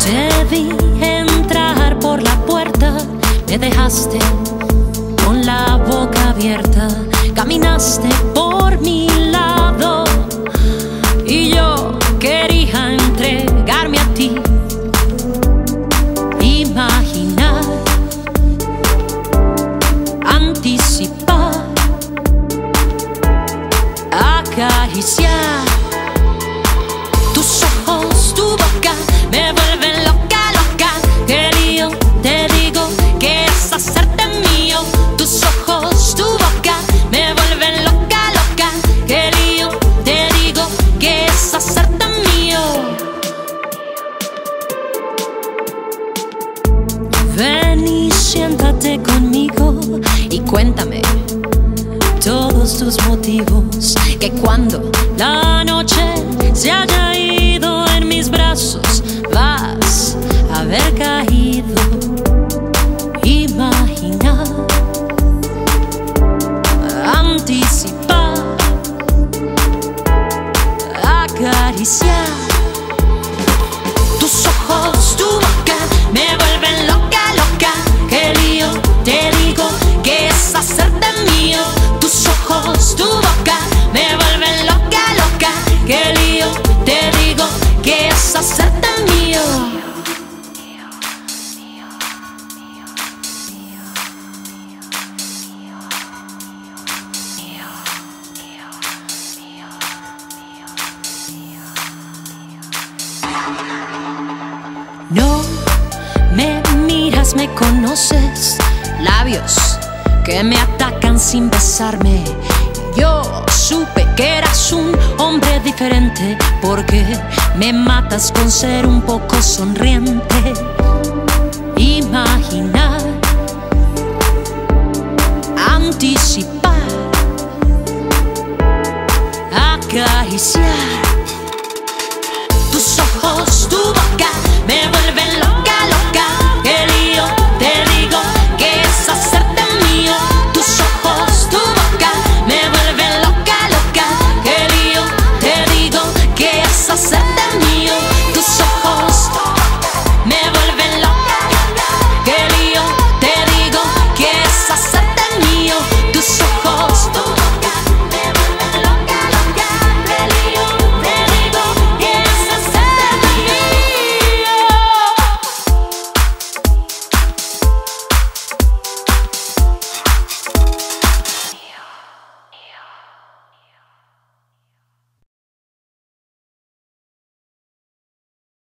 Te vi entrar por la puerta, me dejaste caminaste por siéntate conmigo y cuéntame todos tus motivos. Que cuando la noche se haya ido en mis brazos, vas a haber caído. Imaginar, anticipar, acariciar. No me miras, me conoces. Labios que me atacan sin besarme. Yo supe que eras un hombre diferente porque me matas con ser un poco sonriente. Imaginar, anticipar, acariciar tus ojos, tu só